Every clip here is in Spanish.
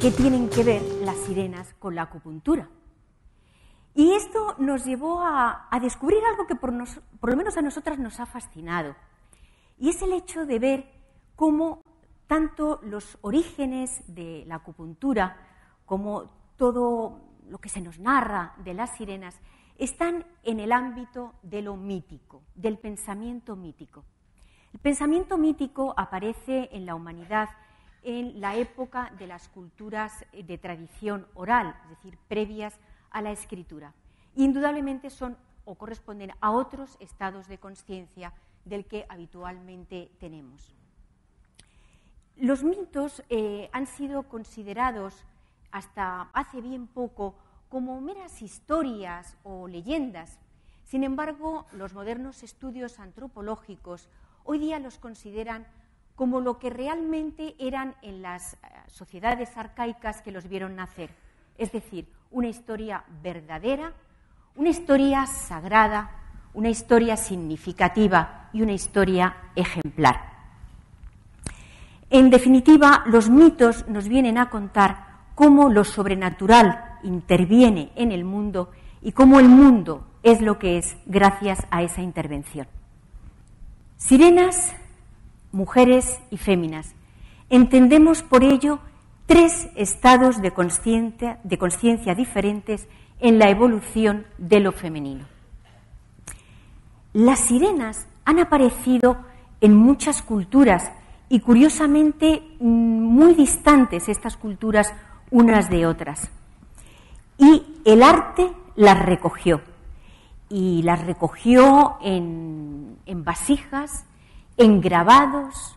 qué tienen que ver las sirenas con la acupuntura. Y esto nos llevó a, descubrir algo que por, lo menos a nosotras nos ha fascinado. Y es el hecho de ver cómo tanto los orígenes de la acupuntura como todo lo que se nos narra de las sirenas están en el ámbito de lo mítico, del pensamiento mítico. El pensamiento mítico aparece en la humanidad en la época de las culturas de tradición oral, es decir, previas a la escritura. Indudablemente son o corresponden a otros estados de conciencia del que habitualmente tenemos. Los mitos eh, han sido considerados hasta hace bien poco como meras historias o leyendas. Sin embargo, los modernos estudios antropológicos hoy día los consideran como lo que realmente eran en las eh, sociedades arcaicas que los vieron nacer, es decir, una historia verdadera, una historia sagrada, una historia significativa y una historia ejemplar. En definitiva, los mitos nos vienen a contar cómo lo sobrenatural interviene en el mundo y cómo el mundo es lo que es gracias a esa intervención. Sirenas, mujeres y féminas. Entendemos por ello tres estados de conciencia diferentes en la evolución de lo femenino. Las sirenas han aparecido en muchas culturas y curiosamente muy distantes estas culturas unas de otras. Y el arte las recogió. Y las recogió en vasijas, en grabados,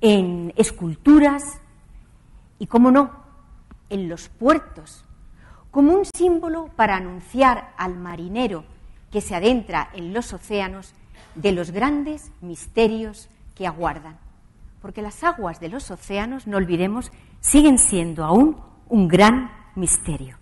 en esculturas y, cómo no, en los puertos, como un símbolo para anunciar al marinero que se adentra en los océanos de los grandes misterios que aguardan porque las aguas de los océanos, no olvidemos, siguen siendo aún un gran misterio.